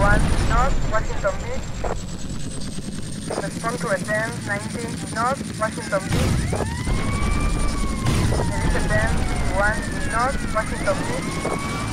21 North, Washington Beach. Respond to Aden 19 North, Washington Beach. Elizabeth 1 North, Washington Beach.